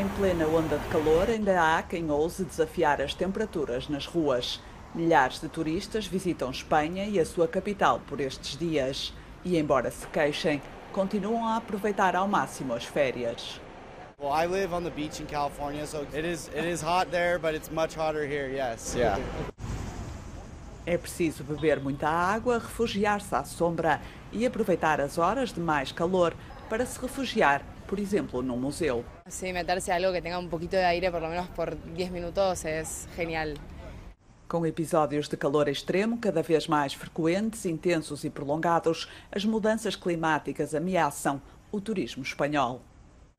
Em plena onda de calor, ainda há quem ouse desafiar as temperaturas nas ruas. Milhares de turistas visitam Espanha e a sua capital por estes dias. E, embora se queixem, continuam a aproveitar ao máximo as férias. Well, I live on the beach in California, so it is it is hot there, but it's much hotter here. Yes, yeah. É preciso beber muita água, refugiar-se à sombra e aproveitar as horas de mais calor para se refugiar, por exemplo, num museu. Sí, meterse algo que tenga un poquito de aire, por lo menos por 10 minutos, es genial. Com episódios de calor extremo cada vez mais frequentes, intensos e prolongados, as mudanças climáticas ameaçam o turismo espanhol.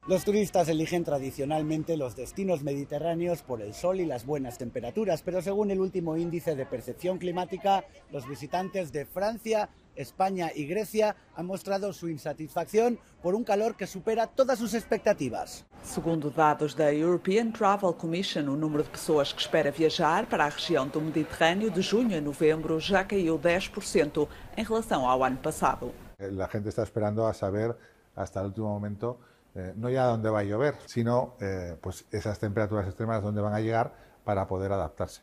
Los turistas eligen tradicionalmente los destinos mediterráneos por el sol y las buenas temperaturas, pero según el último índice de percepción climática, los visitantes de Francia, España y Grecia han mostrado su insatisfacción por un calor que supera todas sus expectativas. Segundo dados da European Travel Commission, o número de pessoas que espera viajar para a região do Mediterrâneo de junho a novembro já caiu 10% em relação ao ano passado. La gente está esperando a saber hasta el último momento eh, no ya dónde va a llover, sino eh, pues esas temperaturas extremas dónde van a llegar para poder adaptarse.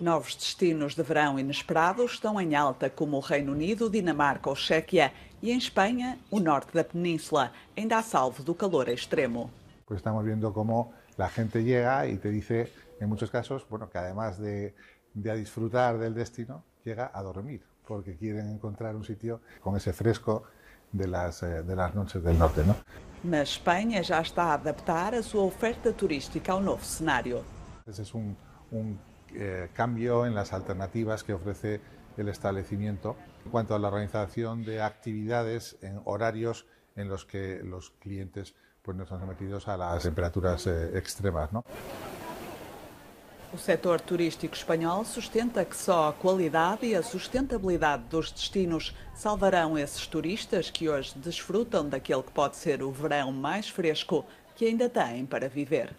Novos destinos de verão inesperados estão em alta, como o Reino Unido, Dinamarca ou Chequia, e em Espanha, o norte da península, ainda a salvo do calor extremo. Pues estamos viendo cómo la gente llega y te dice, en muchos casos, bueno, que además de, de a disfrutar del destino, llega a dormir, porque quieren encontrar un sitio con ese fresco de las, eh, de las noches del norte, ¿no? Mas Espanha já está a adaptar a sua oferta turística ao novo cenário. Ese es un, un eh, cambio en las alternativas que ofrece el establecimiento en cuanto a la organización de actividades en horarios en los que los clientes pues, no están sometidos a las temperaturas eh, extremas. ¿no? O setor turístico espanhol sustenta que só a qualidade e a sustentabilidade dos destinos salvarão esses turistas que hoje desfrutam daquele que pode ser o verão mais fresco que ainda têm para viver.